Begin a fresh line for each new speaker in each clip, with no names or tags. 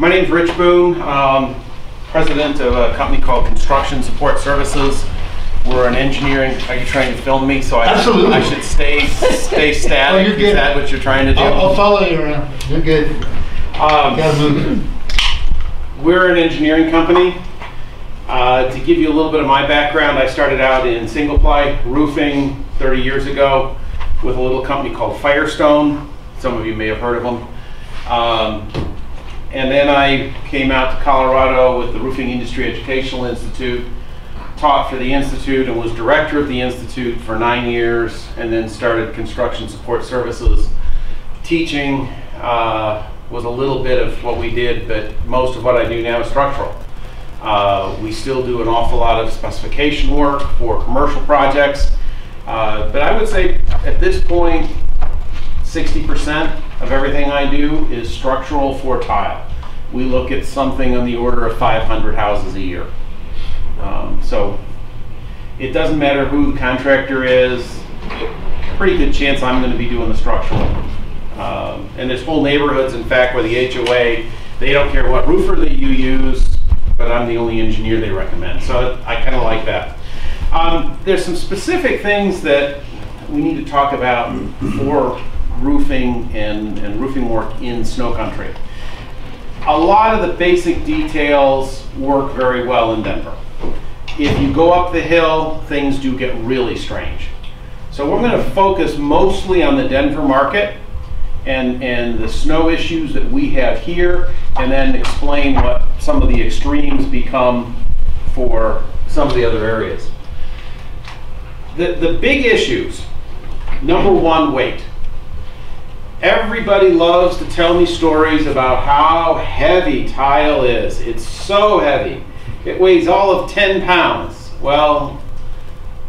My name's Rich Boon, um, president of a company called Construction Support Services. We're an engineering, are you trying to film me? So I
Absolutely.
I should stay, stay static.
Oh,
you're
good.
Is that what you're trying to do?
I'll, I'll follow you around. You're good.
Um,
move.
We're an engineering company. Uh, to give you a little bit of my background, I started out in single ply roofing 30 years ago with a little company called Firestone. Some of you may have heard of them. Um, and then I came out to Colorado with the Roofing Industry Educational Institute, taught for the Institute and was director of the Institute for nine years, and then started Construction Support Services teaching uh, was a little bit of what we did, but most of what I do now is structural. Uh, we still do an awful lot of specification work for commercial projects, uh, but I would say at this point, 60% of everything I do is structural for tile. We look at something on the order of 500 houses a year. Um, so it doesn't matter who the contractor is, pretty good chance I'm going to be doing the structural. Um, and there's whole neighborhoods, in fact, where the HOA, they don't care what roofer that you use, but I'm the only engineer they recommend. So I kind of like that. Um, there's some specific things that we need to talk about for roofing and, and roofing work in snow country. A lot of the basic details work very well in Denver. If you go up the hill, things do get really strange. So we're going to focus mostly on the Denver market and, and the snow issues that we have here, and then explain what some of the extremes become for some of the other areas. The, the big issues, number one, weight. Everybody loves to tell me stories about how heavy tile is. It's so heavy. It weighs all of 10 pounds. Well,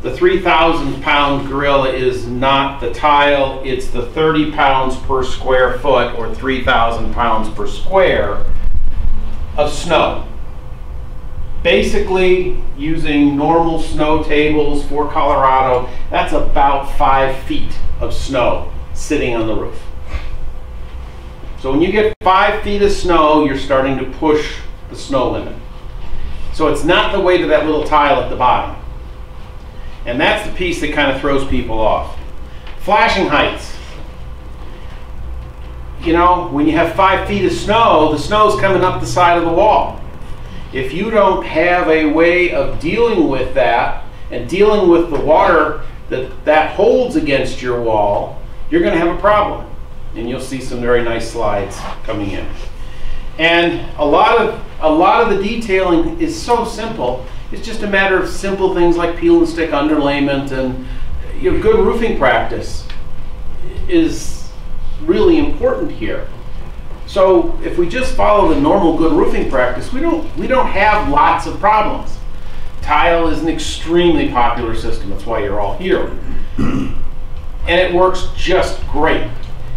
the 3,000 pound gorilla is not the tile, it's the 30 pounds per square foot or 3,000 pounds per square of snow. Basically, using normal snow tables for Colorado, that's about five feet of snow sitting on the roof. So when you get five feet of snow, you're starting to push the snow limit. So it's not the weight of that little tile at the bottom. And that's the piece that kind of throws people off. Flashing heights. You know, when you have five feet of snow, the snow's coming up the side of the wall. If you don't have a way of dealing with that and dealing with the water that that holds against your wall, you're going to have a problem. And you'll see some very nice slides coming in. And a lot of a lot of the detailing is so simple. It's just a matter of simple things like peel and stick underlayment and you know, good roofing practice is really important here. So if we just follow the normal good roofing practice, we don't we don't have lots of problems. Tile is an extremely popular system. That's why you're all here. and it works just great.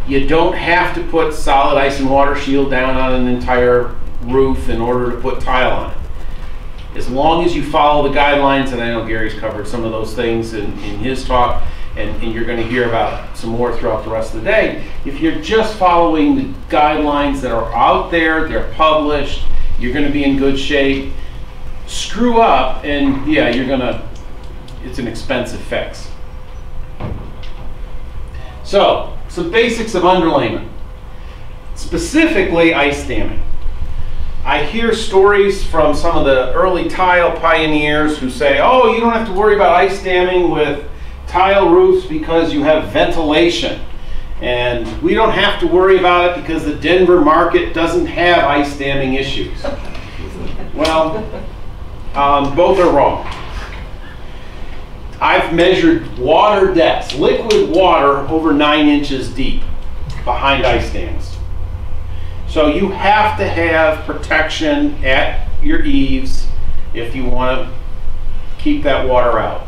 You don't have to put solid ice and water shield down on an entire roof in order to put tile on it. As long as you follow the guidelines, and I know Gary's covered some of those things in, in his talk, and, and you're going to hear about some more throughout the rest of the day. If you're just following the guidelines that are out there, they're published, you're going to be in good shape. Screw up, and yeah, you're going to, it's an expensive fix. So, some basics of underlayment. Specifically, ice damming. I hear stories from some of the early tile pioneers who say, oh, you don't have to worry about ice damming with tile roofs because you have ventilation. And we don't have to worry about it because the Denver market doesn't have ice damming issues. Well, um, both are wrong. I've measured water depths, liquid water over nine inches deep behind ice dams. So you have to have protection at your eaves if you want to keep that water out.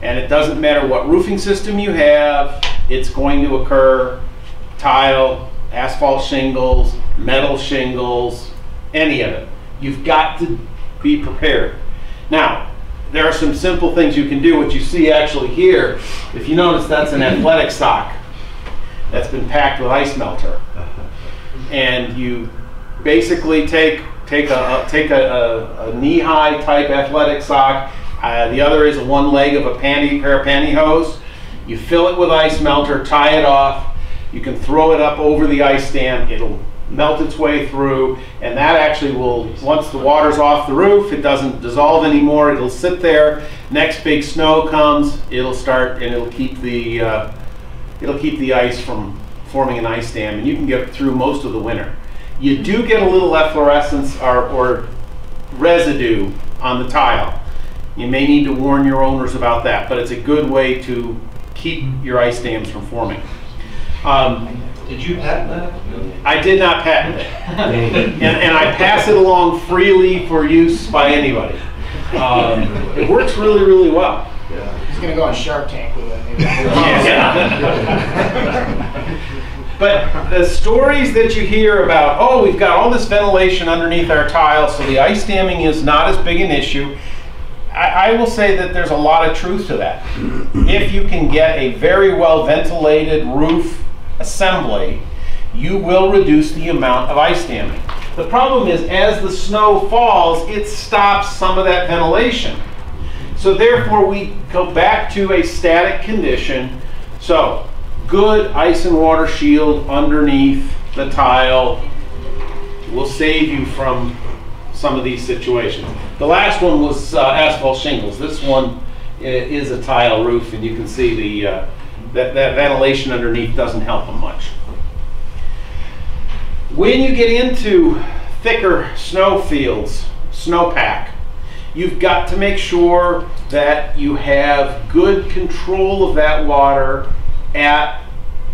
And it doesn't matter what roofing system you have, it's going to occur tile, asphalt shingles, metal shingles, any of it. You've got to be prepared. Now, there are some simple things you can do. What you see actually here, if you notice, that's an athletic sock that's been packed with ice melter. And you basically take take a, take a, a, a knee-high type athletic sock. Uh, the other is one leg of a panty pair of pantyhose. You fill it with ice melter, tie it off. You can throw it up over the ice dam. It'll melt its way through, and that actually will. Once the water's off the roof, it doesn't dissolve anymore. It'll sit there. Next big snow comes, it'll start and it'll keep the uh, it'll keep the ice from forming an ice dam, and you can get through most of the winter. You do get a little efflorescence or, or residue on the tile. You may need to warn your owners about that, but it's a good way to keep your ice dams from forming. Um,
Did you patent that?
I did not patent it, and, and I pass it along freely for use by anybody. Um, it works really, really well.
He's gonna go on Shark Tank with it.
But the stories that you hear about, oh, we've got all this ventilation underneath our tile, so the ice damming is not as big an issue. I, I will say that there's a lot of truth to that. If you can get a very well ventilated roof assembly, you will reduce the amount of ice damming. The problem is, as the snow falls, it stops some of that ventilation. So therefore, we go back to a static condition. So, good ice and water shield underneath the tile will save you from some of these situations. The last one was uh, asphalt shingles. This one is a tile roof, and you can see the uh, that, that ventilation underneath doesn't help them much. When you get into thicker snow fields, snowpack, you've got to make sure that you have good control of that water at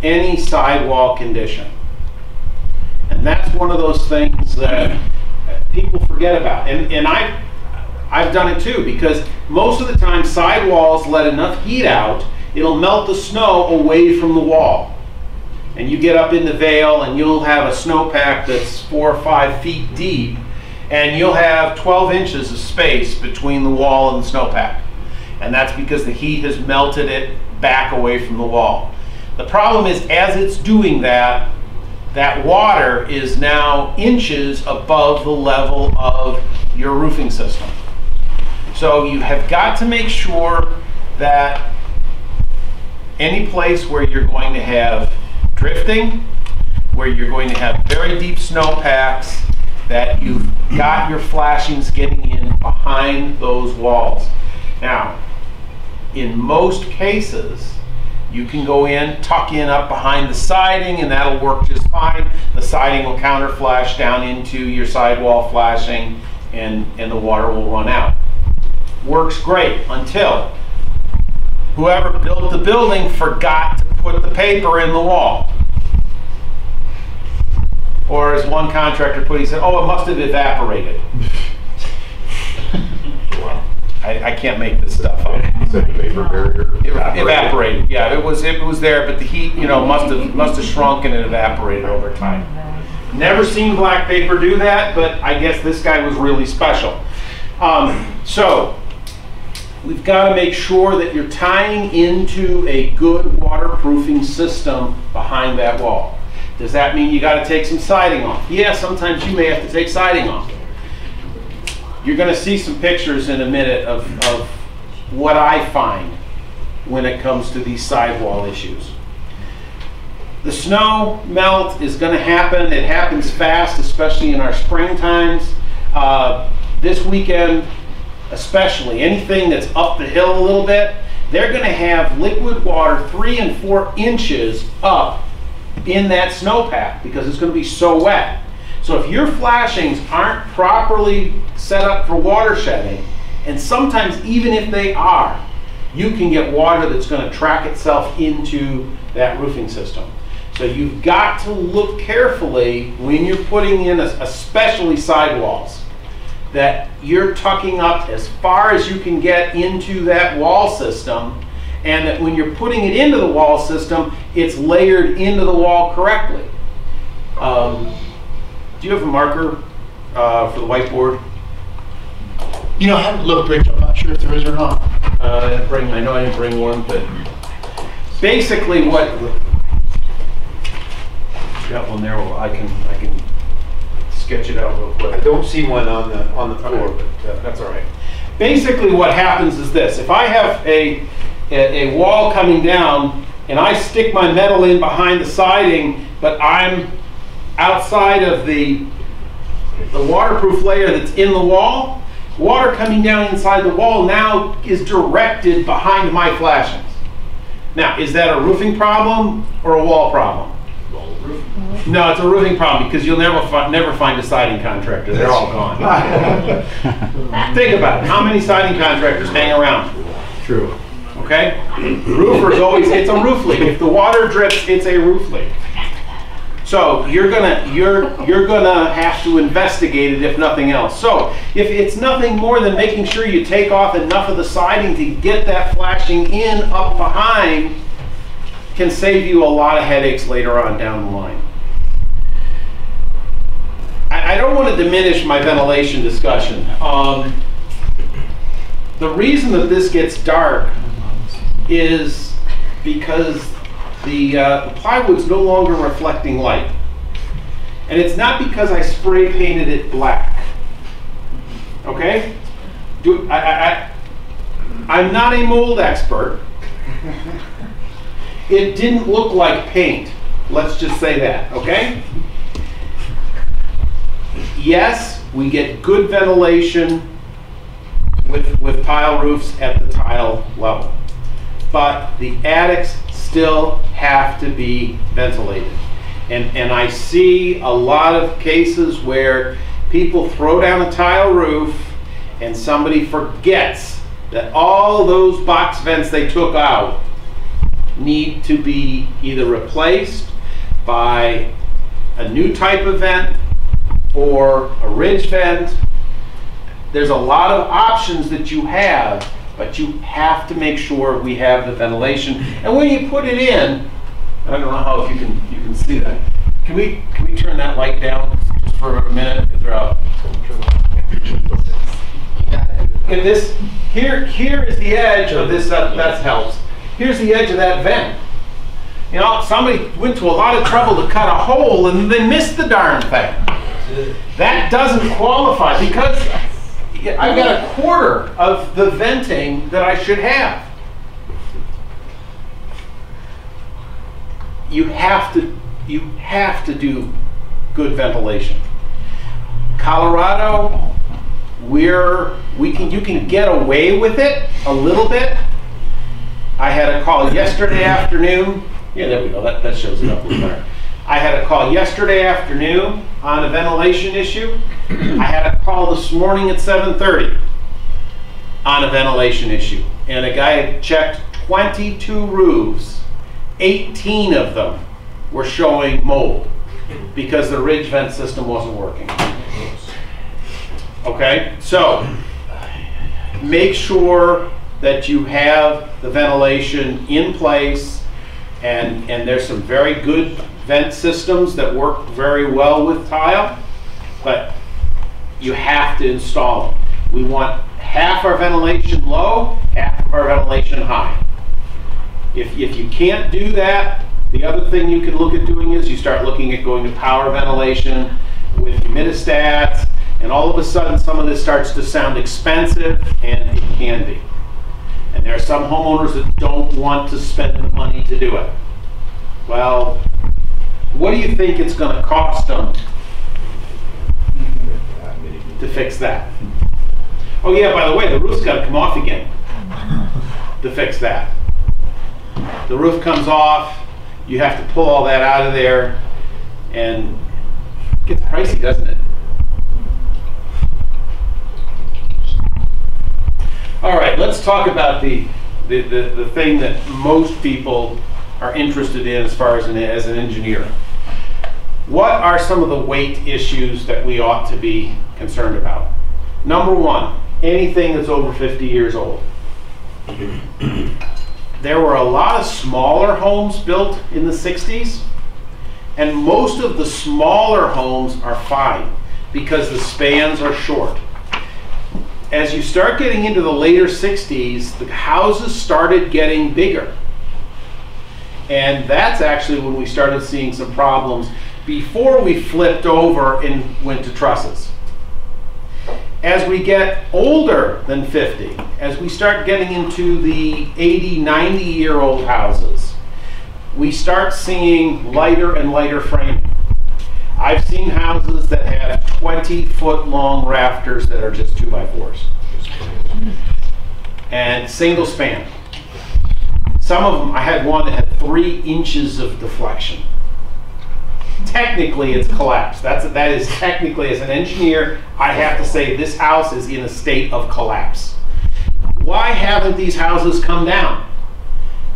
any sidewall condition. And that's one of those things that people forget about. And, and I've, I've done it too, because most of the time sidewalls let enough heat out, it'll melt the snow away from the wall. And you get up in the Vail and you'll have a snowpack that's four or five feet deep, and you'll have 12 inches of space between the wall and the snowpack. And that's because the heat has melted it back away from the wall. The problem is, as it's doing that, that water is now inches above the level of your roofing system. So you have got to make sure that any place where you're going to have drifting, where you're going to have very deep snowpacks, that you've got your flashings getting in behind those walls. Now, in most cases, you can go in, tuck in up behind the siding, and that'll work just fine. The siding will counter flash down into your sidewall flashing, and, and the water will run out. Works great until whoever built the building forgot to put the paper in the wall. Or as one contractor put, he said, oh, it must have evaporated. I, I can't make this stuff up.
Is that the vapor barrier?
It Evaporated, yeah, it was, it was there, but the heat, you know, must have, must have shrunk and it evaporated over time. Never seen black paper do that, but I guess this guy was really special. Um, so, we've got to make sure that you're tying into a good waterproofing system behind that wall. Does that mean you got to take some siding off? Yeah, sometimes you may have to take siding off. You're going to see some pictures in a minute of, of what I find when it comes to these sidewall issues. The snow melt is going to happen. It happens fast, especially in our spring times. Uh, this weekend, especially, anything that's up the hill a little bit, they're going to have liquid water three and four inches up in that snowpack because it's going to be so wet. So if your flashings aren't properly set up for water shedding, and sometimes even if they are, you can get water that's going to track itself into that roofing system. So you've got to look carefully when you're putting in, es- especially sidewalls, that you're tucking up as far as you can get into that wall system, and that when you're putting it into the wall system, it's layered into the wall correctly. Um, do you have a marker uh, for the whiteboard?
You know, I haven't looked, Rich, I'm not sure if there is or not.
Uh, I didn't bring, I know I didn't bring one, but basically what, got one there, well, I can, I can sketch it out real quick.
I don't see one on the, on the floor,
Okay.
but, uh,
That's all right. Basically, what happens is this, if I have a, a, a wall coming down and I stick my metal in behind the siding, but I'm outside of the, the waterproof layer that's in the wall, water coming down inside the wall now is directed behind my flashings. Now, is that a roofing problem or a wall problem? No, it's a roofing problem because you'll never fi- never find a siding contractor. They're all gone. Think about it. How many siding contractors hang around?
true.
Okay? Roofers always, it's a roof leak. If the water drips, it's a roof leak. So you're gonna, you're, you're gonna have to investigate it if nothing else. So if it's nothing more than making sure you take off enough of the siding to get that flashing in up behind, can save you a lot of headaches later on down the line. I, don't want to diminish my ventilation discussion. Um, the reason that this gets dark is because the, uh, the plywood's no longer reflecting light. And it's not because I spray painted it black. Okay? Do, I, I, I'm not a mold expert. It didn't look like paint. Let's just say that, okay? Yes, we get good ventilation with, with tile roofs at the tile level. But the attics still have to be ventilated. And, and I see a lot of cases where people throw down a tile roof and somebody forgets that all those box vents they took out need to be either replaced by a new type of vent or a ridge vent. There's a lot of options that you have, but you have to make sure we have the ventilation. And when you put it in, I don't know how if you can you can see that. Can we can we turn that light down just for a minute? If they're out. In this here here is the edge of this that that helps. Here's the edge of that vent. You know, somebody went to a lot of trouble to cut a hole and they missed the darn thing. That doesn't qualify because I've got a quarter of the venting that I should have. You have to, you have to do good ventilation. Colorado, we're, we can, you can get away with it a little bit. I had a call yesterday afternoon. Yeah, there we go. That, that shows it up a little better. I had a call yesterday afternoon on a ventilation issue. I had a call this morning at 7:30 on a ventilation issue. And a guy had checked 22 roofs. 18 of them were showing mold because the ridge vent system wasn't working. Okay? So, make sure that you have the ventilation in place and, and there's some very good vent systems that work very well with tile, but you have to install them. We want half our ventilation low, half of our ventilation high. If, if you can't do that, the other thing you can look at doing is you start looking at going to power ventilation with humidistats, and all of a sudden some of this starts to sound expensive, and it can be. And there are some homeowners that don't want to spend the money to do it. Well, what do you think it's gonna cost them to fix that? Oh yeah, by the way, the roof's gotta come off again to fix that. The roof comes off, you have to pull all that out of there, and it gets pricey, doesn't it? All right, let's talk about the, the, the, the thing that most people are interested in as far as an, as an engineer. What are some of the weight issues that we ought to be concerned about? Number one, anything that's over 50 years old. There were a lot of smaller homes built in the 60s, and most of the smaller homes are fine because the spans are short as you start getting into the later 60s, the houses started getting bigger. And that's actually when we started seeing some problems before we flipped over and went to trusses. As we get older than 50, as we start getting into the 80, 90 year old houses, we start seeing lighter and lighter framing. I've seen houses that have 20 foot long rafters that are just two by fours and single span. Some of them, I had one that had three inches of deflection. Technically, it's collapsed. That's that is technically, as an engineer, I have to say this house is in a state of collapse. Why haven't these houses come down?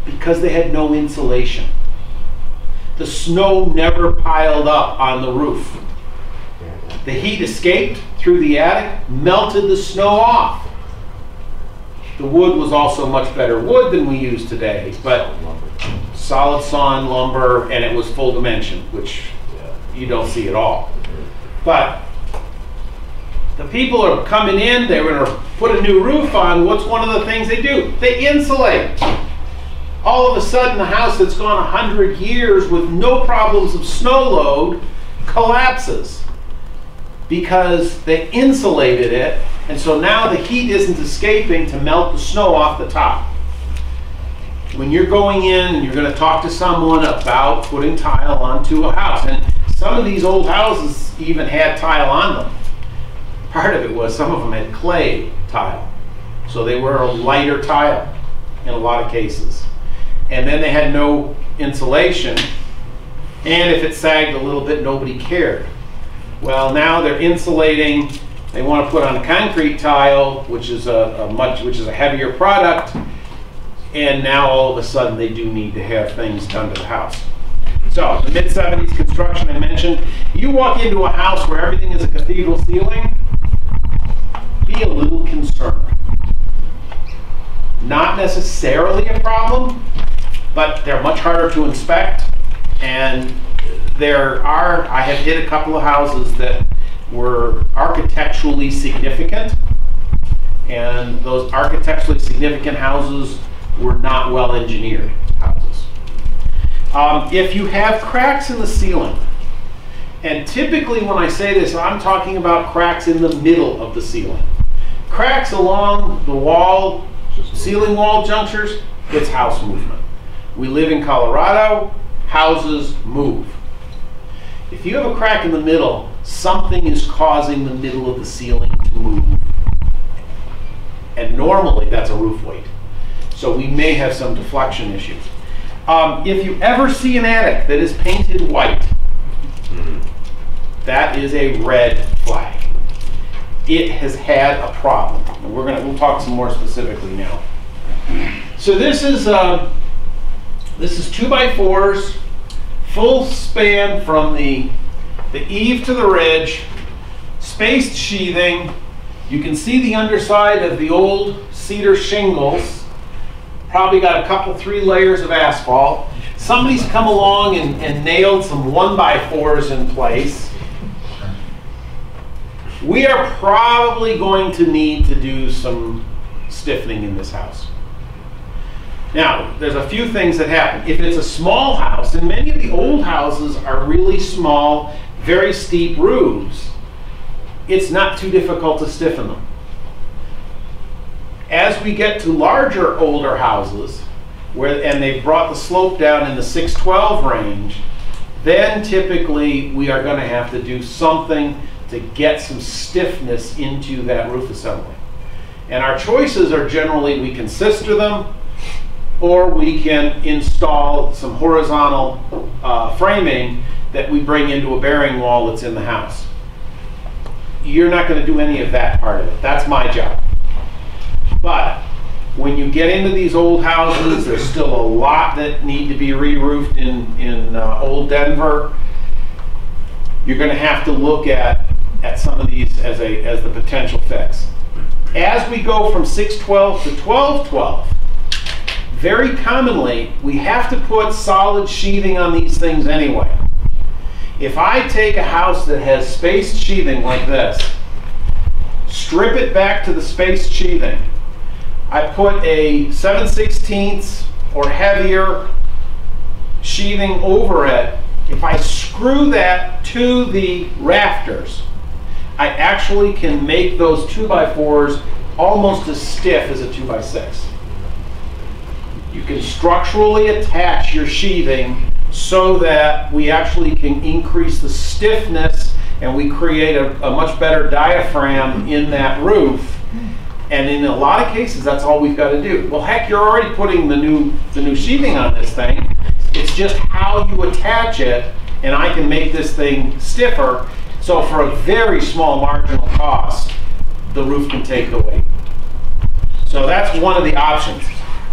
Because they had no insulation. The snow never piled up on the roof. The heat escaped through the attic, melted the snow off. The wood was also much better wood than we use today, but solid sawn lumber and it was full dimension, which uh, you don't see at all. But the people are coming in, they're gonna put a new roof on, what's one of the things they do? They insulate. All of a sudden, the house that's gone a hundred years with no problems of snow load collapses because they insulated it, and so now the heat isn't escaping to melt the snow off the top. When you're going in and you're going to talk to someone about putting tile onto a house, and some of these old houses even had tile on them. Part of it was some of them had clay tile, so they were a lighter tile in a lot of cases. And then they had no insulation, and if it sagged a little bit, nobody cared. Well, now they're insulating. They want to put on a concrete tile, which is a, a much, which is a heavier product. And now all of a sudden, they do need to have things done to the house. So the mid 70s construction I mentioned. You walk into a house where everything is a cathedral ceiling, be a little concerned. Not necessarily a problem, but they're much harder to inspect. And there are, I have hit a couple of houses that were architecturally significant. And those architecturally significant houses were not well engineered houses. Um, if you have cracks in the ceiling, and typically when I say this, I'm talking about cracks in the middle of the ceiling. Cracks along the wall, ceiling wall junctures, it's house movement. We live in Colorado, houses move. If you have a crack in the middle, something is causing the middle of the ceiling to move. And normally that's a roof weight. So we may have some deflection issues. Um, if you ever see an attic that is painted white, that is a red flag. It has had a problem. We're gonna we'll talk some more specifically now. So this is uh, this is two by fours, full span from the the eave to the ridge, spaced sheathing. You can see the underside of the old cedar shingles. Probably got a couple, three layers of asphalt. Somebody's come along and, and nailed some one by fours in place. We are probably going to need to do some stiffening in this house. Now, there's a few things that happen. If it's a small house, and many of the old houses are really small, very steep roofs, it's not too difficult to stiffen them. As we get to larger, older houses, where, and they've brought the slope down in the 612 range, then typically we are going to have to do something to get some stiffness into that roof assembly. And our choices are generally we can sister them, or we can install some horizontal uh, framing that we bring into a bearing wall that's in the house. You're not going to do any of that part of it. That's my job. But when you get into these old houses, there's still a lot that need to be re-roofed in, in uh, old Denver. You're going to have to look at, at some of these as, a, as the potential fix. As we go from 612 to 1212, very commonly, we have to put solid sheathing on these things anyway. If I take a house that has spaced sheathing like this, strip it back to the spaced sheathing, I put a 7 16 or heavier sheathing over it, If I screw that to the rafters, I actually can make those two by fours almost as stiff as a two by six. You can structurally attach your sheathing so that we actually can increase the stiffness and we create a, a much better diaphragm in that roof. And in a lot of cases, that's all we've got to do. Well, heck, you're already putting the new the new sheathing on this thing. It's just how you attach it, and I can make this thing stiffer. So for a very small marginal cost, the roof can take the weight. So that's one of the options.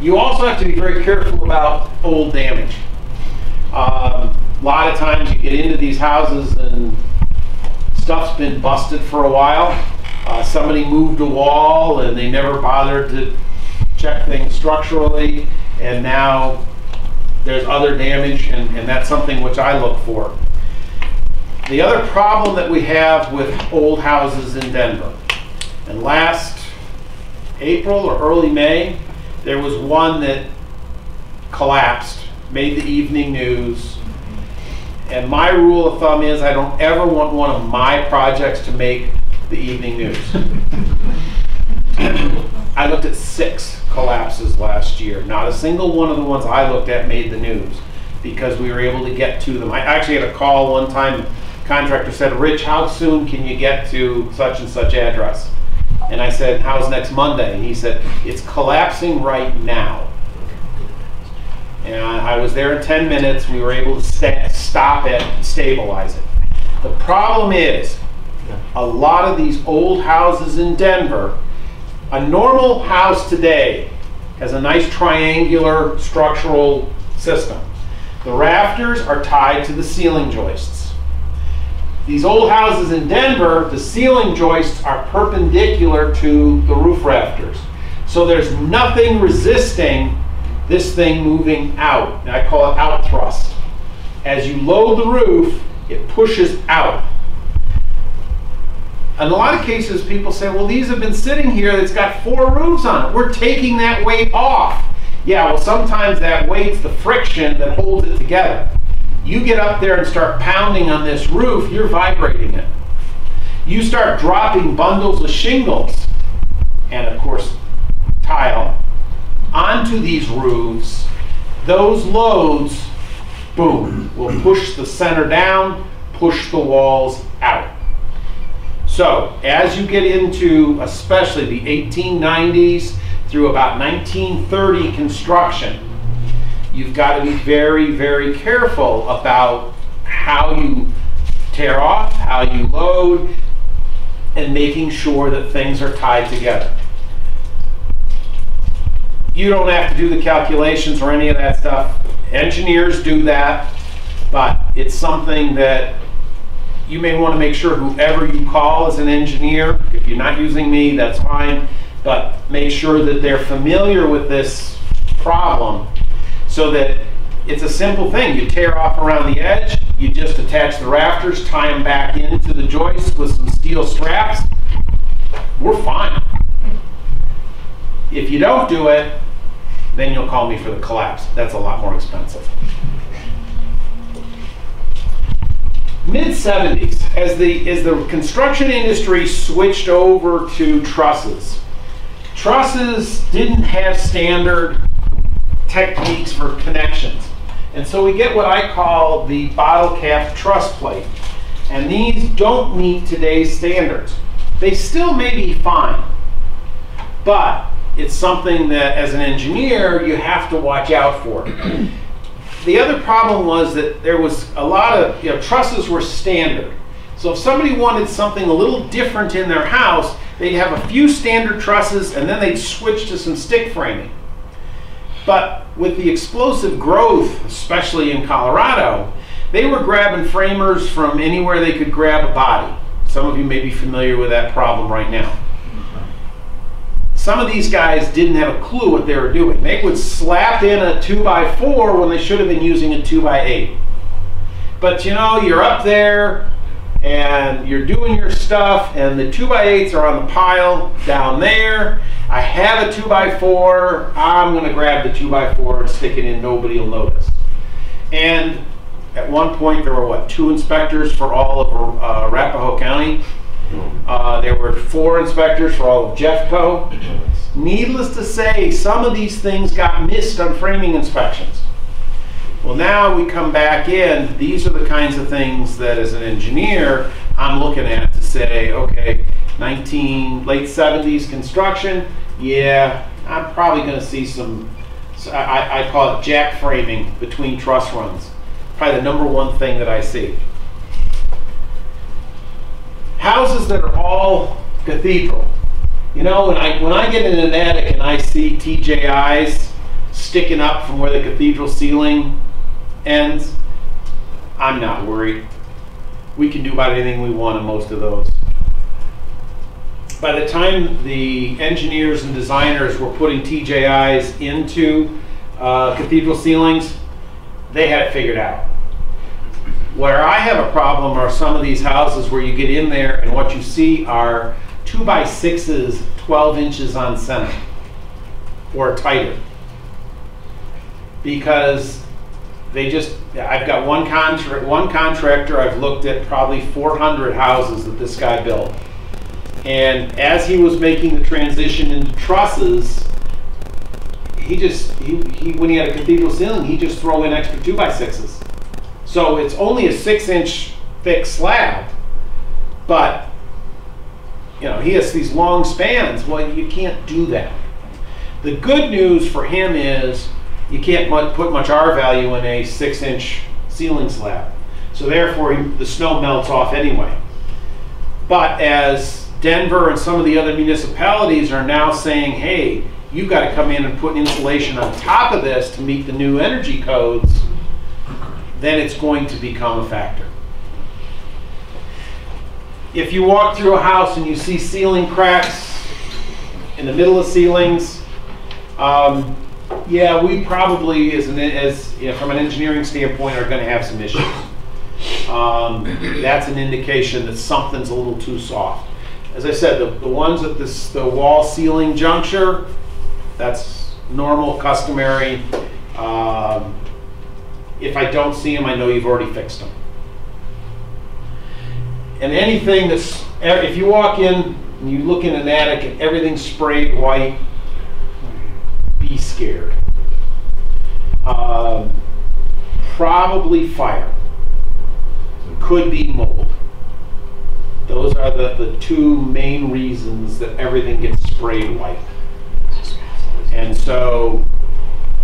You also have to be very careful about old damage. Um, a lot of times you get into these houses and stuff's been busted for a while. Uh, somebody moved a wall and they never bothered to check things structurally, and now there's other damage, and, and that's something which I look for. The other problem that we have with old houses in Denver, and last April or early May, there was one that collapsed, made the evening news. And my rule of thumb is I don't ever want one of my projects to make the evening news. I looked at six collapses last year. Not a single one of the ones I looked at made the news because we were able to get to them. I actually had a call one time. Contractor said, "Rich, how soon can you get to such and such address?" And I said, "How's next Monday?" And he said, "It's collapsing right now." And I was there in 10 minutes. We were able to sta- stop it, stabilize it. The problem is, a lot of these old houses in Denver, a normal house today has a nice triangular structural system. The rafters are tied to the ceiling joists. These old houses in Denver, the ceiling joists are perpendicular to the roof rafters. So there's nothing resisting this thing moving out. And I call it out thrust. As you load the roof, it pushes out. In a lot of cases, people say, well, these have been sitting here, it's got four roofs on it. We're taking that weight off. Yeah, well, sometimes that weight's the friction that holds it together. You get up there and start pounding on this roof, you're vibrating it. You start dropping bundles of shingles, and of course, tile, onto these roofs, those loads, boom, will push the center down, push the walls out. So, as you get into especially the 1890s through about 1930 construction, you've got to be very, very careful about how you tear off, how you load, and making sure that things are tied together. You don't have to do the calculations or any of that stuff. Engineers do that, but it's something that you may want to make sure whoever you call is an engineer. If you're not using me, that's fine, but make sure that they're familiar with this problem so that it's a simple thing. You tear off around the edge, you just attach the rafters, tie them back into the joists with some steel straps. We're fine. If you don't do it, then you'll call me for the collapse. That's a lot more expensive. Mid 70s, as the as the construction industry switched over to trusses, trusses didn't have standard techniques for connections. And so we get what I call the bottle cap truss plate. And these don't meet today's standards. They still may be fine, but it's something that as an engineer you have to watch out for. The other problem was that there was a lot of, you know, trusses were standard. So if somebody wanted something a little different in their house, they'd have a few standard trusses and then they'd switch to some stick framing. But with the explosive growth, especially in Colorado, they were grabbing framers from anywhere they could grab a body. Some of you may be familiar with that problem right now. Some of these guys didn't have a clue what they were doing. They would slap in a 2x4 when they should have been using a 2x8. But you know, you're up there and you're doing your stuff, and the 2x8s are on the pile down there. I have a 2x4. I'm going to grab the 2x4 and stick it in. Nobody will notice. And at one point, there were what, two inspectors for all of uh, Arapahoe County? Uh, There were four inspectors for all of Jeffco. Needless to say, some of these things got missed on framing inspections. Well, now we come back in, these are the kinds of things that as an engineer, I'm looking at to say, okay, 19, late 70s construction, yeah, I'm probably gonna see some, so I, I- I call it jack framing between truss runs. Probably the number one thing that I see. Houses that are all cathedral. You know, when I, when I get in an attic and I see TJIs sticking up from where the cathedral ceiling ends, I'm not worried. We can do about anything we want in most of those. By the time the engineers and designers were putting TJIs into uh, cathedral ceilings, they had it figured out. Where I have a problem are some of these houses where you get in there and what you see are two by sixes, 12 inches on center or tighter. Because they just, I've got one contract, one contractor, I've looked at probably 400 houses that this guy built. And as he was making the transition into trusses, he just, he, he, when he had a cathedral ceiling, he just throw in extra two by sixes. So it's only a six inch thick slab, but, you know, he has these long spans. Well, you can't do that. The good news for him is you can't put much R value in a six inch ceiling slab. So therefore, the snow melts off anyway. But as Denver and some of the other municipalities are now saying, hey, you've got to come in and put insulation on top of this to meet the new energy codes, then it's going to become a factor. If you walk through a house and you see ceiling cracks in the middle of ceilings, um, yeah, we probably, as an, as, you know, from an engineering standpoint, are gonna have some issues. Um, that's an indication that something's a little too soft. As I said, the, the ones at this, the wall ceiling juncture, that's normal, customary. Um, if I don't see them, I know you've already fixed them. And anything that's, if you walk in and you look in an attic and everything's sprayed white, be scared. Um, probably fire. Could be mold. Those are the, the two main reasons that everything gets sprayed white. And so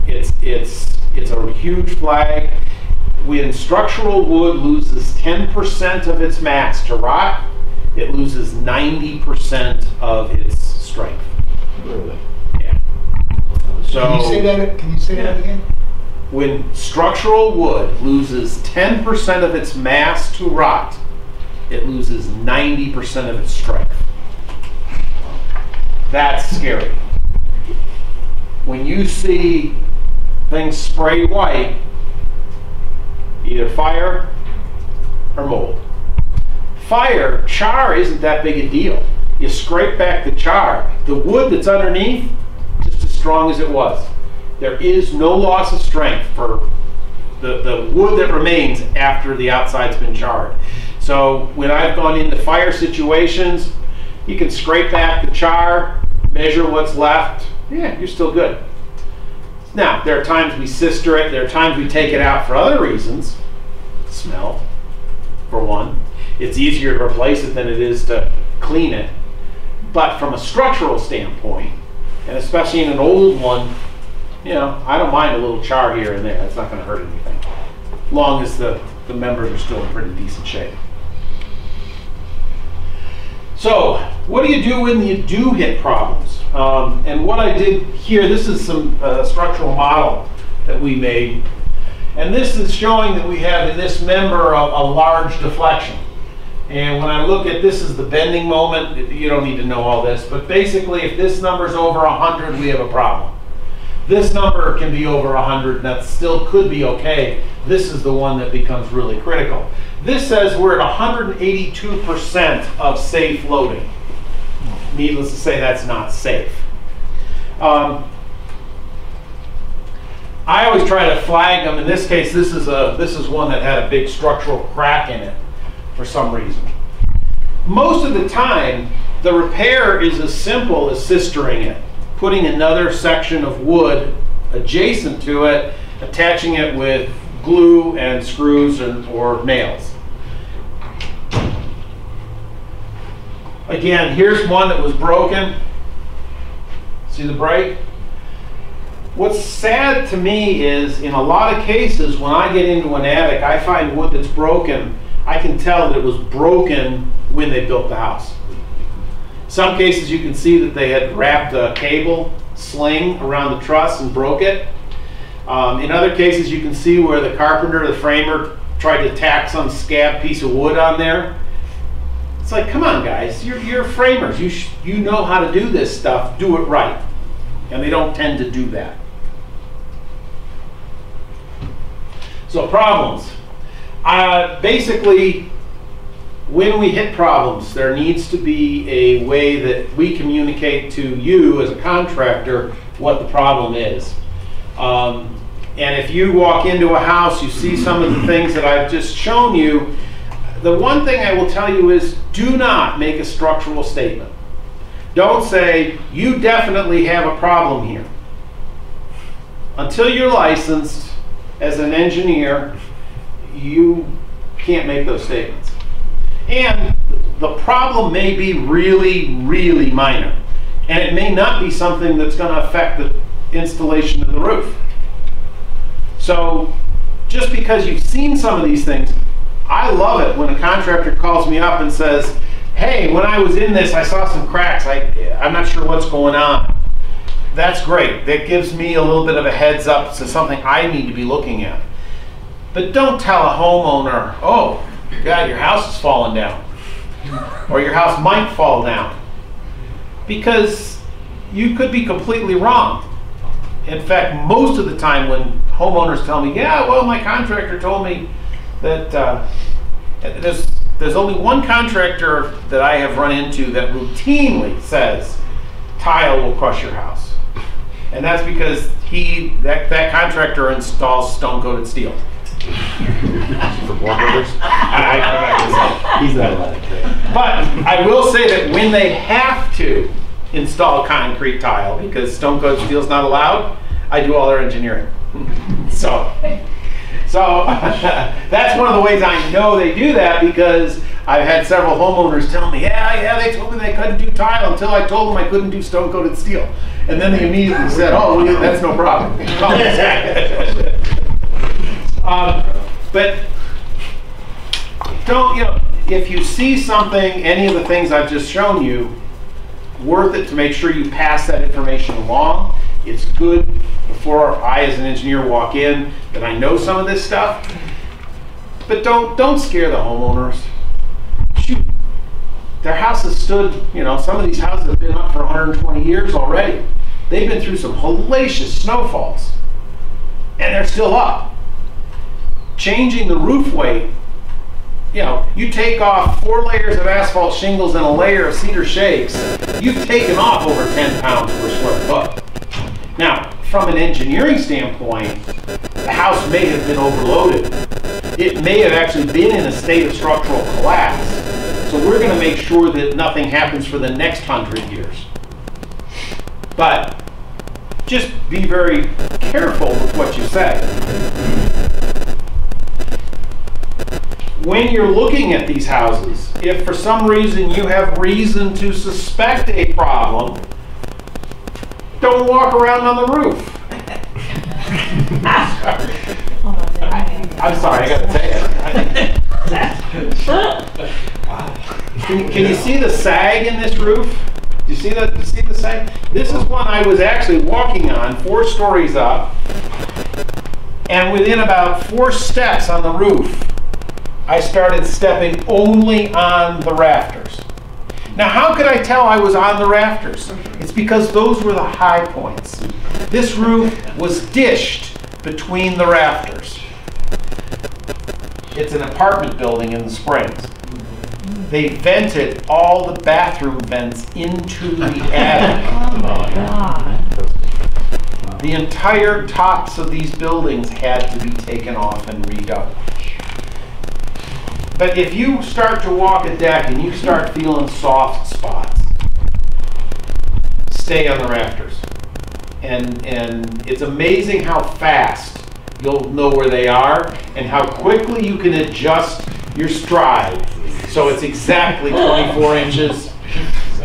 it's, it's, it's a huge flag. When structural wood loses 10% of its mass to rot, it loses 90% of its strength.
Really?
Yeah. So
Can you say that, can you say that again?
when structural wood loses 10% of its mass to rot, it loses 90% of its strength. That's scary. When you see things spray white, either fire or mold. Fire, char isn't that big a deal. You scrape back the char. The wood that's underneath, just as strong as it was. There is no loss of strength for the, the wood that remains after the outside's been charred. So when I've gone into fire situations, you can scrape back the char, measure what's left. Yeah, you're still good. Now, there are times we sister it, there are times we take it out for other reasons. Smell, for one. It's easier to replace it than it is to clean it. But from a structural standpoint, and especially in an old one, you know, I don't mind a little char here and there. It's not going to hurt anything. Long as the, the members are still in pretty decent shape. So, what do you do when you do hit problems? Um, and what I did here, this is some uh, structural model that we made. And this is showing that we have in this member a, a large deflection. And when I look at this is the bending moment, you don't need to know all this, but basically if this number is over 100, we have a problem. This number can be over 100 and that still could be okay. This is the one that becomes really critical. This says we're at 182% of safe loading. Needless to say, that's not safe. Um, I always try to flag them. In this case, this is a, this is one that had a big structural crack in it for some reason. Most of the time, the repair is as simple as sistering it, putting another section of wood adjacent to it, attaching it with glue and screws or nails. Again, here's one that was broken. See the break? What's sad to me is in a lot of cases, when I get into an attic, I find wood that's broken. I can tell that it was broken when they built the house. Some cases you can see that they had wrapped a cable sling around the truss and broke it. Um, in other cases, you can see where the carpenter, the framer, tried to tack some scab piece of wood on there. It's like, come on, guys, you're, you're framers. You, you know how to do this stuff. Do it right. And they don't tend to do that. So, problems. Uh, basically, when we hit problems, there needs to be a way that we communicate to you as a contractor what the problem is. Um, and if you walk into a house, you see some of the things that I've just shown you, the one thing I will tell you is do not make a structural statement. Don't say, you definitely have a problem here. Until you're licensed as an engineer, you can't make those statements. And the problem may be really, really minor. And it may not be something that's going to affect the installation of the roof. So just because you've seen some of these things, I love it when a contractor calls me up and says, hey, when I was in this, I saw some cracks. I, I'm not sure what's going on. That's great. That gives me a little bit of a heads up to something I need to be looking at. But don't tell a homeowner, oh, God, your house is falling down. Or your house might fall down. Because you could be completely wrong. In fact, most of the time when homeowners tell me, yeah, well, my contractor told me that uh, there's, there's only one contractor that I have run into that routinely says tile will crush your house. And that's because he, that, that contractor installs stone coated steel. I- I-
He's not allowed to.
But I will say that when they have to install concrete tile, because stone coated steel is not allowed, I do all their engineering. So, so that's one of the ways I know they do that because I've had several homeowners tell me, yeah, yeah, they told me they couldn't do tile until I told them I couldn't do stone coated steel. And then they immediately said, oh, well, that's no problem. Um, But don't, you know, if you see something, any of the things I've just shown you, worth it to make sure you pass that information along. It's good before I, as an engineer, walk in that I know some of this stuff. But don't don't scare the homeowners. Shoot, their house has stood. You know, some of these houses have been up for 120 years already. They've been through some hellacious snowfalls, and they're still up. Changing the roof weight you know, you take off four layers of asphalt shingles and a layer of cedar shakes, you've taken off over 10 pounds per square foot. Now, from an engineering standpoint, the house may have been overloaded. It may have actually been in a state of structural collapse. So we're going to make sure that nothing happens for the next hundred years. But just be very careful with what you say. when you're looking at these houses, if for some reason you have reason to suspect a problem, don't walk around on the roof. I'm sorry, I gotta say it. Can, can you see the sag in this roof? Do you see the, you see the sag? This is one I was actually walking on, four stories up. And within about four steps on the roof, I started stepping only on the rafters. Now, how could I tell I was on the rafters? It's because those were the high points. This roof was dished between the rafters. It's an apartment building in the Springs. They vented all the bathroom vents into the attic. Oh my God. The entire tops of these buildings had to be taken off and redone. But if you start to walk a deck and you start feeling soft spots, stay on the rafters. And, and it's amazing how fast you'll know where they are and how quickly you can adjust your stride. So it's exactly 24 inches.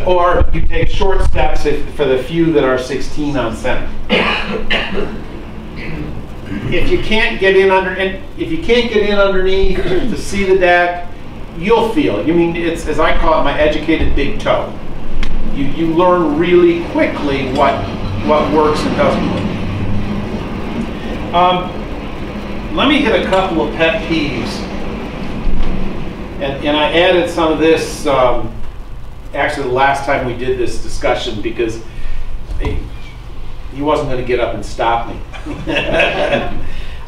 Or you take short steps if, for the few that are 16 on center. If you can't get in under, and if you can't get in underneath to see the deck, you'll feel. You mean, it's, as I call it, my educated big toe. You, you learn really quickly what, what works and doesn't work. Um, let me hit a couple of pet peeves. And, and I added some of this, um, actually the last time we did this discussion because he wasn't going to get up and stop me.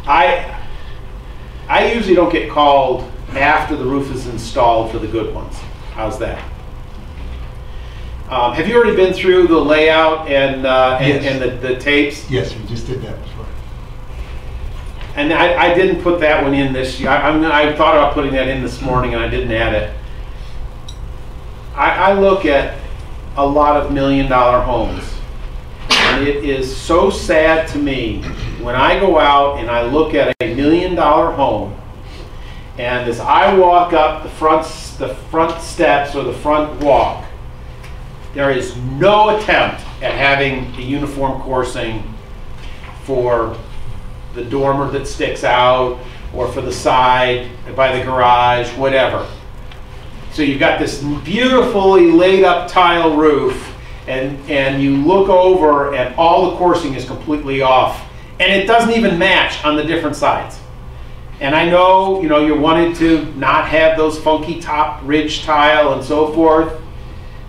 I, I usually don't get called after the roof is installed for the good ones. How's that? Um, have you already been through the layout and, uh, and,
Yes.
and the, the tapes?
Yes, we just did that before.
And I, I didn't put that one in this year. I, I'm, I thought about putting that in this morning and I didn't add it. I, I look at a lot of million dollar homes. It is so sad to me when I go out and I look at a million dollar home and as I walk up the front, the front steps or the front walk, there is no attempt at having the uniform coursing for the dormer that sticks out, or for the side, by the garage, whatever. So you've got this beautifully laid up tile roof, and, and you look over and all the coursing is completely off, and it doesn't even match on the different sides. And I know, you know, you wanted to not have those funky top ridge tile and so forth,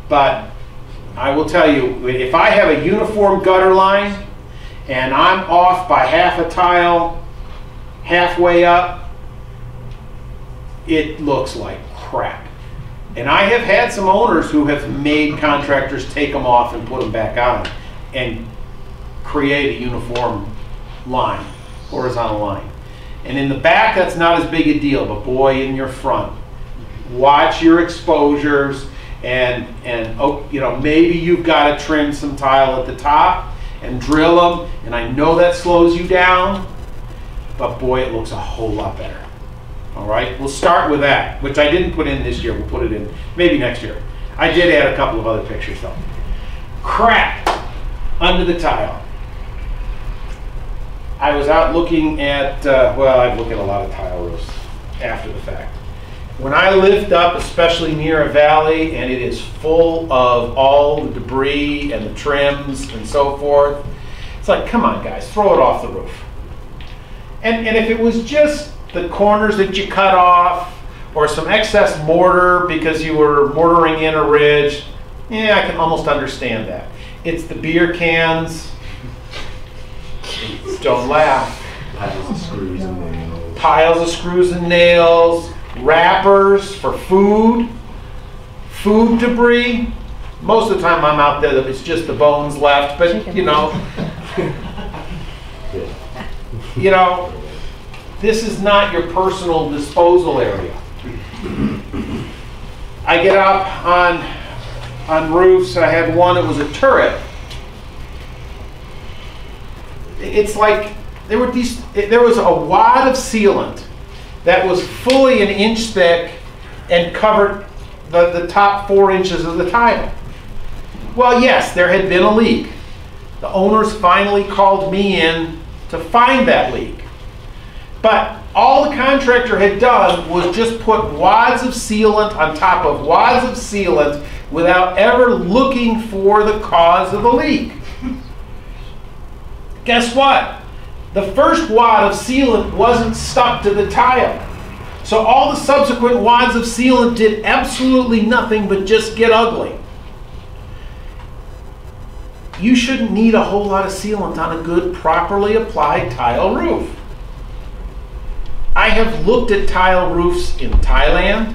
but I will tell you, if I have a uniform gutter line, and I'm off by half a tile halfway up, it looks like crap. And I have had some owners who have made contractors take them off and put them back on and create a uniform line, horizontal line. And in the back, that's not as big a deal, but boy, in your front, watch your exposures and, and, oh, you know, maybe you've got to trim some tile at the top and drill them, and I know that slows you down, but boy, it looks a whole lot better. All right, we'll start with that, which I didn't put in this year. We'll put it in maybe next year. I did add a couple of other pictures though. Crack under the tile. I was out looking at, uh, well, I look at a lot of tile roofs after the fact. When I lift up, especially near a valley, and it is full of all the debris and the trims and so forth, it's like, come on, guys, throw it off the roof. And, and if it was just the corners that you cut off, or some excess mortar because you were mortaring in a ridge, yeah, I can almost understand that. It's the beer cans. Don't laugh
Piles of screws and nails.
piles of screws and nails, wrappers for food, food debris. Most of the time I'm out there, it's just the bones left, but you know, you know, this is not your personal disposal area. I get up on, on roofs, I had one, it was a turret. It's like, there were these, there was a wad of sealant that was fully an inch thick and covered the, the top four inches of the tile. Well, yes, there had been a leak. The owners finally called me in to find that leak. But all the contractor had done was just put wads of sealant on top of wads of sealant without ever looking for the cause of the leak. Guess what? The first wad of sealant wasn't stuck to the tile. So all the subsequent wads of sealant did absolutely nothing but just get ugly. You shouldn't need a whole lot of sealant on a good, properly applied tile roof. I have looked at tile roofs in Thailand.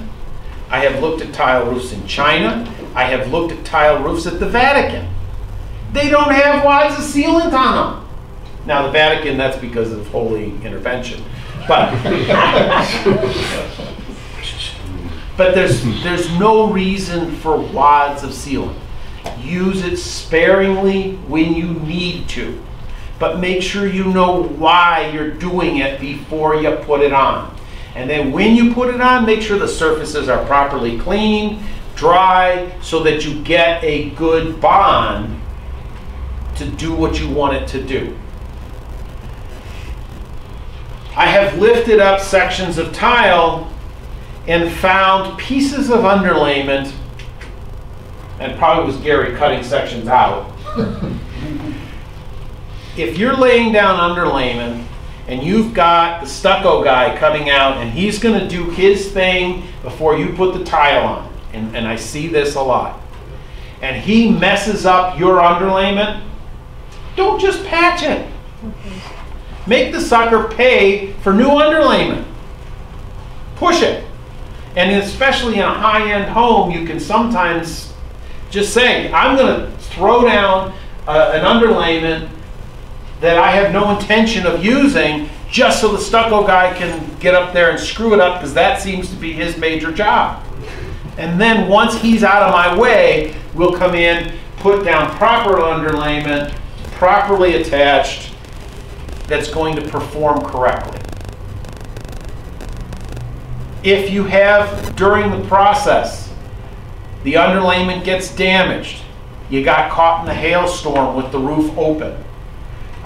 I have looked at tile roofs in China. I have looked at tile roofs at the Vatican. They don't have wads of sealant on them. Now, the Vatican, that's because of holy intervention. But, but there's, there's no reason for wads of sealant. Use it sparingly when you need to, but make sure you know why you're doing it before you put it on. And then when you put it on, make sure the surfaces are properly clean, dry, so that you get a good bond to do what you want it to do. I have lifted up sections of tile and found pieces of underlayment, and probably was Gary cutting sections out. if you're laying down underlayment and you've got the stucco guy coming out and he's going to do his thing before you put the tile on, and, and I see this a lot, and he messes up your underlayment, don't just patch it. Make the sucker pay for new underlayment. Push it. And especially in a high-end home, you can sometimes just say, I'm going to throw down uh, an underlayment that I have no intention of using just so the stucco guy can get up there and screw it up because that seems to be his major job. And then once he's out of my way, we'll come in, put down proper underlayment, properly attached, that's going to perform correctly. If you have, during the process, the underlayment gets damaged, you got caught in a hailstorm with the roof open,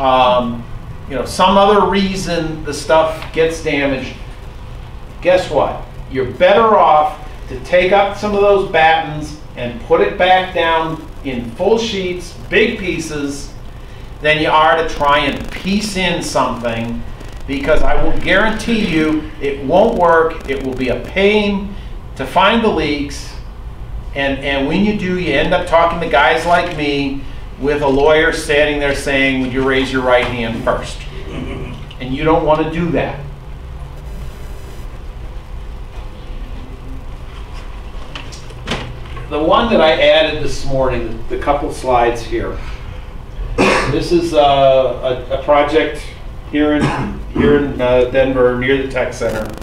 um, you know, some other reason the stuff gets damaged, guess what? You're better off to take up some of those battens and put it back down in full sheets, big pieces, than you are to try and piece in something because I will guarantee you it won't work. It will be a pain to find the leaks. And, and when you do, you end up talking to guys like me with a lawyer standing there saying, Would you raise your right hand first? And you don't want to do that. The one that I added this morning, the couple slides here. This is uh, a, a project here in here in uh, Denver near the tech center.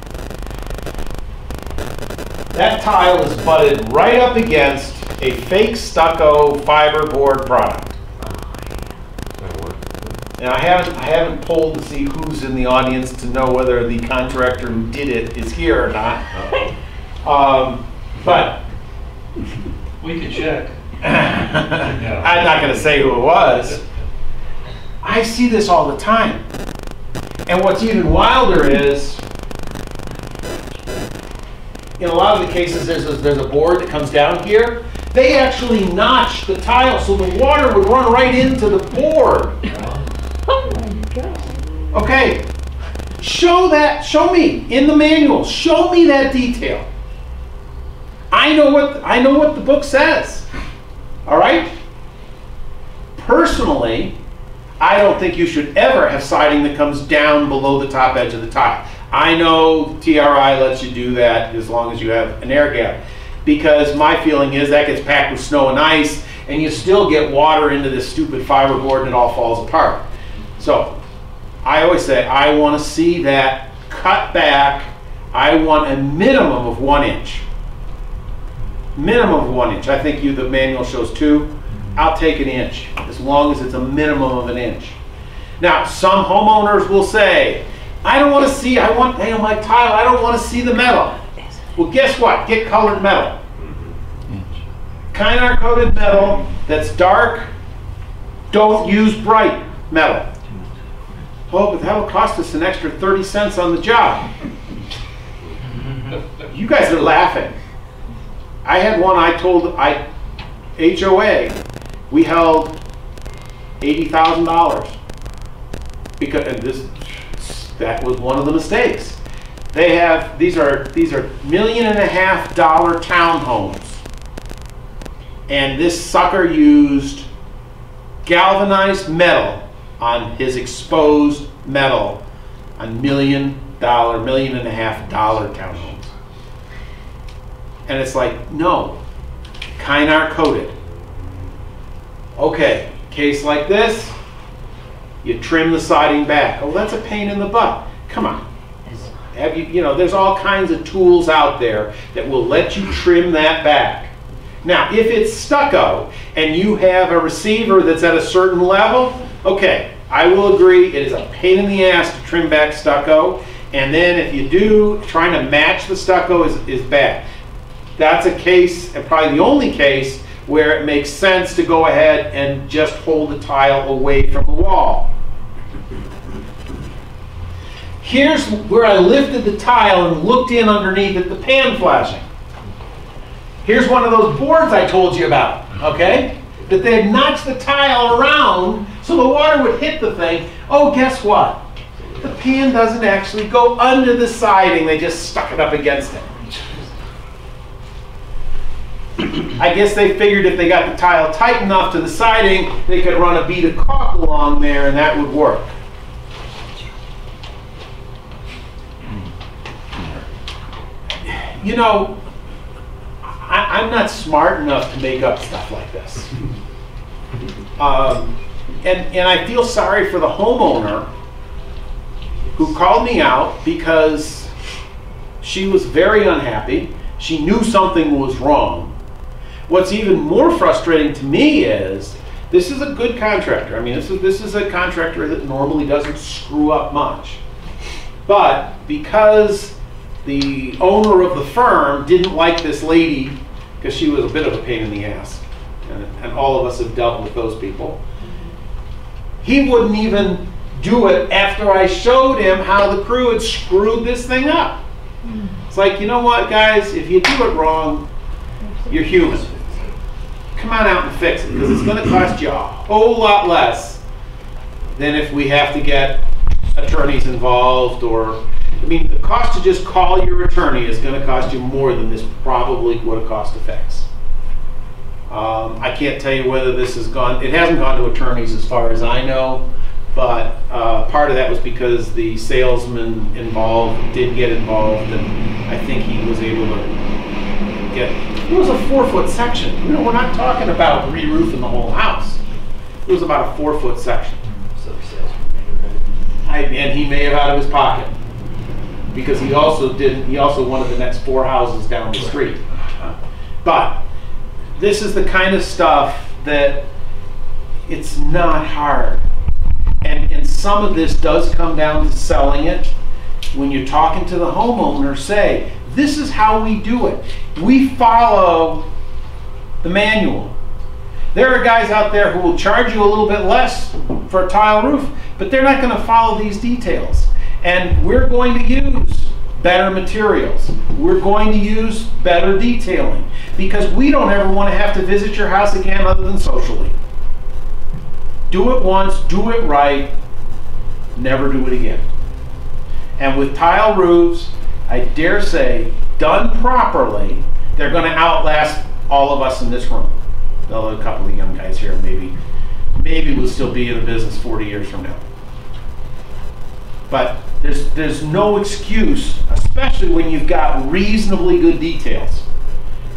That tile is butted right up against a fake stucco fiberboard product. And I haven't I haven't polled to see who's in the audience to know whether the contractor who did it is here or not. Um, but
We could check.
I'm not going to say who it was. I see this all the time. And what's even wilder is, in a lot of the cases, there's a, there's a board that comes down here. They actually notch the tile so the water would run right into the board.
Oh my god.
Okay, show that, show me in the manual, show me that detail. I know what I know what the book says. All right? Personally, I don't think you should ever have siding that comes down below the top edge of the tile. I know TRI lets you do that as long as you have an air gap. Because my feeling is that gets packed with snow and ice and you still get water into this stupid fiberboard and it all falls apart. So I always say I want to see that cut back. I want a minimum of one inch. Minimum of one inch. I think you the manual shows two. I'll take an inch as long as it's a minimum of an inch. Now some homeowners will say, I don't want to see. I want hey, on my tile. I don't want to see the metal. Well, guess what? Get colored metal. Kynar coated metal that's dark. Don't use bright metal. Oh, but that'll cost us an extra 30 cents on the job. You guys are laughing. I had one I told I HOA we held $80,000 because and this that was one of the mistakes. They have these are these are million and a half dollar townhomes. And this sucker used galvanized metal on his exposed metal on million dollar, million and a half dollar townhomes. And it's like, no, Kynar coated. Okay, case like this, You trim the siding back. Oh, that's a pain in the butt. Come on. Have you, you know, there's all kinds of tools out there that will let you trim that back. Now, if it's stucco and you have a receiver that's at a certain level, okay, I will agree, it is a pain in the ass to trim back stucco. And then if you do, trying to match the stucco is, is bad. That's a case, and probably the only case, where it makes sense to go ahead and just hold the tile away from the wall. Here's where I lifted the tile and looked in underneath at the pan flashing. Here's one of those boards I told you about, okay? That they had notched the tile around so the water would hit the thing. Oh, guess what? The pan doesn't actually go under the siding, they just stuck it up against it. I guess they figured if they got the tile tight enough to the siding, they could run a bead of caulk along there and that would work. You know, I, I'm not smart enough to make up stuff like this. Um, and, and I feel sorry for the homeowner who called me out because she was very unhappy. She knew something was wrong. What's even more frustrating to me is this is a good contractor. I mean, this is, this is a contractor that normally doesn't screw up much. But because the owner of the firm didn't like this lady because she was a bit of a pain in the ass, and, and all of us have dealt with those people, he wouldn't even do it after I showed him how the crew had screwed this thing up. It's like, you know what, guys, if you do it wrong, you're human. Come on out and fix it because it's going to cost you a whole lot less than if we have to get attorneys involved or, I mean, the cost to just call your attorney is going to cost you more than this probably would have cost fix. Um, I can't tell you whether this has gone, it hasn't gone to attorneys as far as I know, but uh, part of that was because the salesman involved did get involved and I think he was able to get, it was a four foot section. You know, we're not talking about re-roofing the whole house. It was about a four foot section. I, and he may have out of his pocket. Because he also did, he also wanted the next four houses down the street. But this is the kind of stuff that it's not hard. And, and some of this does come down to selling it. When you're talking to the homeowner, say, this is how we do it. We follow the manual. There are guys out there who will charge you a little bit less for a tile roof, but they're not going to follow these details. And we're going to use better materials. We're going to use better detailing because we don't ever want to have to visit your house again other than socially. Do it once, do it right, never do it again. And with tile roofs, I dare say, done properly, they're going to outlast all of us in this room. Although a couple of young guys here maybe, maybe we'll still be in the business 40 years from now. But there's, there's no excuse, especially when you've got reasonably good details.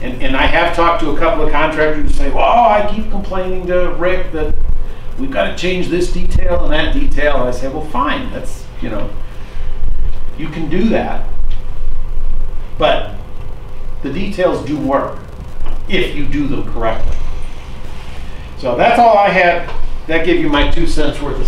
And, and I have talked to a couple of contractors who say, well, I keep complaining to Rick that we've got to change this detail and that detail. And I say, well, fine, that's, you know, you can do that. But the details do work if you do them correctly. So that's all I had. That gave you my two cents worth of